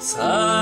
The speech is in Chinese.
三